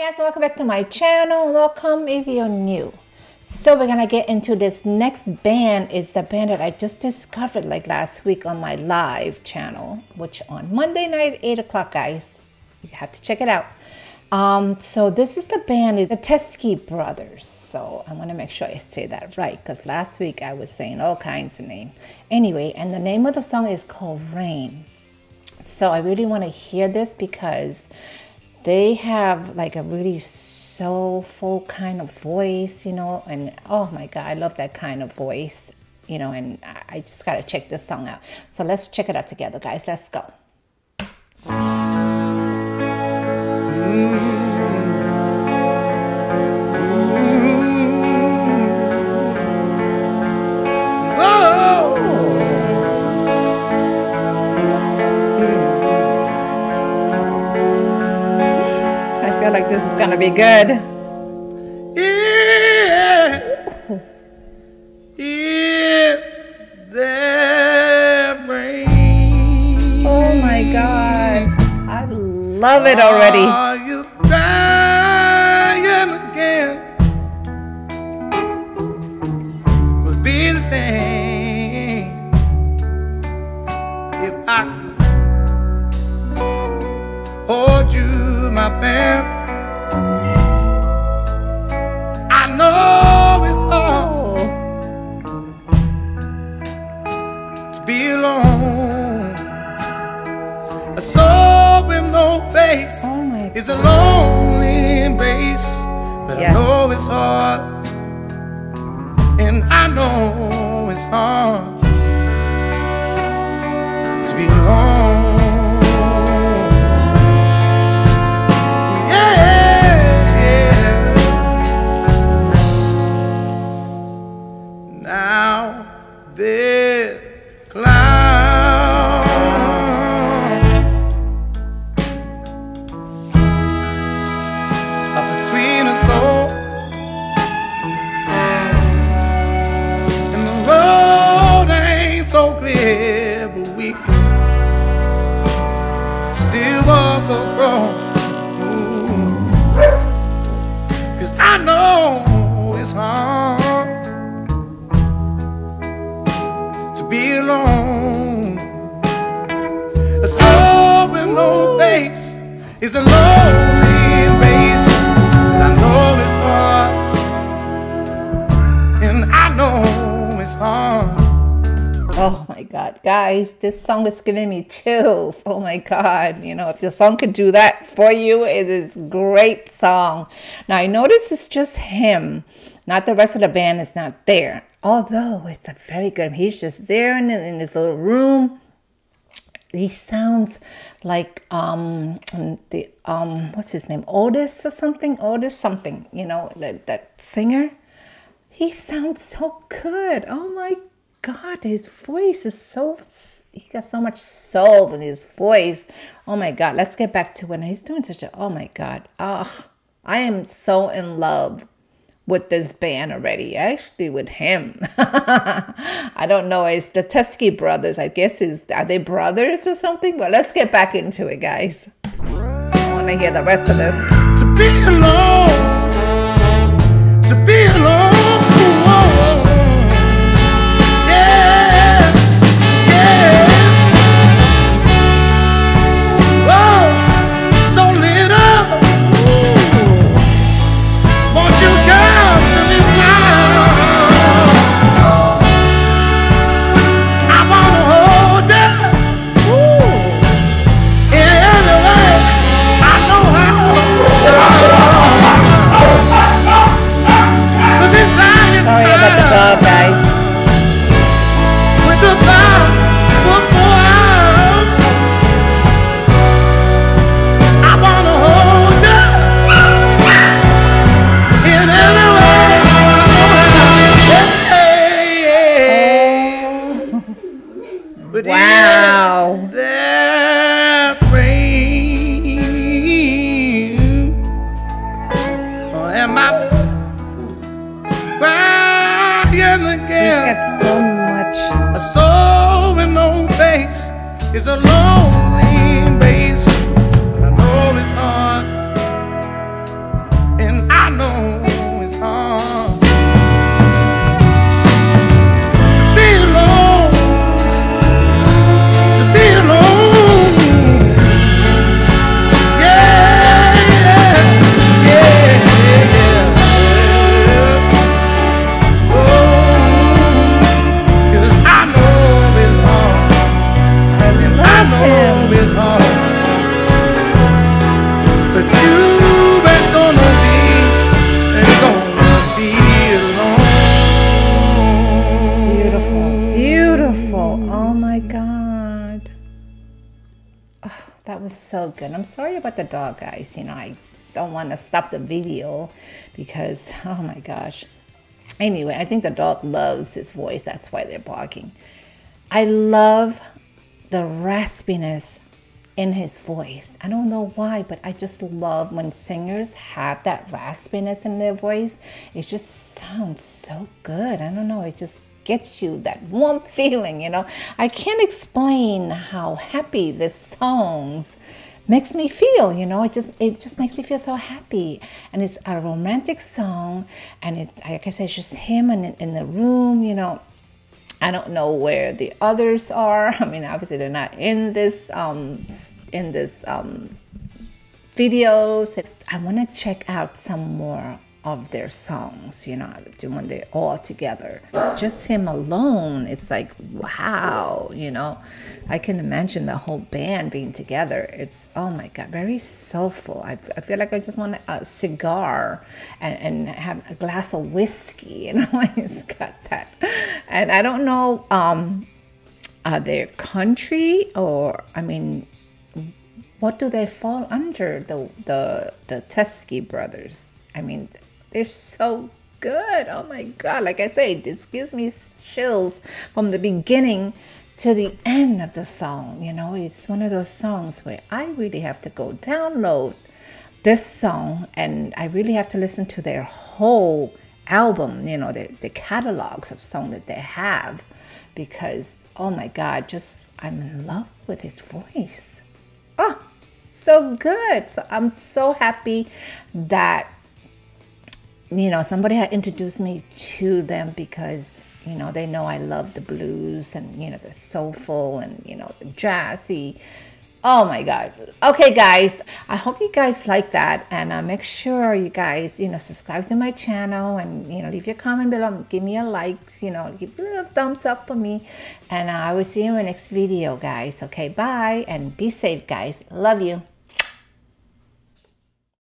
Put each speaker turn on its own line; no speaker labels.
guys, welcome back to my channel. Welcome if you're new. So we're gonna get into this next band is the band that I just discovered like last week on my live channel, which on Monday night, 8 o'clock, guys. You have to check it out. Um, so this is the band, is the Teskey Brothers. So I want to make sure I say that right because last week I was saying all kinds of names. Anyway, and the name of the song is called Rain. So I really want to hear this because they have like a really soulful kind of voice, you know, and oh my God, I love that kind of voice, you know, and I just got to check this song out. So let's check it out together, guys. Let's go. I this is gonna be good.
Yeah. Is there rain?
Oh my God. I love it already.
No face
Oh
is a lonely embrace. But
Yes.
I know it's hard, and I know it's hard is a lonely. And I know it's hard. And I know it's hard.
oh my God. Guys, this song is giving me chills. Oh my God. You know, if the song could do that for you, it is great song. Now I notice it's just him. Not the rest of the band is not there. Although it's a very good. He's just there in, in this little room. He sounds like um the um what's his name? Otis or something? Otis something you know that that singer? He sounds so good. Oh my god his voice is so he got so much soul in his voice. Oh my god let's get back to when he's doing such a oh my god. Ah I am so in love with this band already. Actually, with him. I don't know. It's the Teskey brothers. I guess is are they brothers or something? But let's get back into it, guys. I want to hear the rest of this.
Is a
good. I'm sorry about the dog, guys. You know, I don't want to stop the video because, oh my gosh. Anyway, I think the dog loves his voice. That's why they're barking. I love the raspiness in his voice. I don't know why, but I just love when singers have that raspiness in their voice. It just sounds so good. I don't know. It just gets you that warm feeling, you know. I can't explain how happy this songs makes me feel you know it just it just makes me feel so happy. And it's a romantic song and it's like i said it's just him in, in the room you know. I don't know where the others are. I mean obviously they're not in this um in this um videos. I want to check out some more of their songs, you know, when they're all together. It's just him alone. It's like, wow, you know. I can imagine the whole band being together. It's, oh my God, very soulful. I, I feel like I just want a cigar and, and have a glass of whiskey, you know. He's got that. And I don't know, um, are they country or, I mean, what do they fall under the the the Teskey brothers? I mean, they're so good. Oh my God. Like I say, this gives me chills from the beginning to the end of the song. You know, it's one of those songs where I really have to go download this song and I really have to listen to their whole album, you know, the, the catalogs of songs that they have because, oh my God, just I'm in love with his voice. Oh, so good. So I'm so happy that you know, somebody had introduced me to them because, you know, they know I love the blues and, you know, the soulful and, you know, the jazzy. Oh my God. Okay, guys, I hope you guys like that. And uh, make sure you guys, you know, subscribe to my channel and, you know, leave your comment below. Give me a like, you know, give a little thumbs up for me. And uh, I will see you in the next video, guys. Okay, bye and be safe, guys. Love you.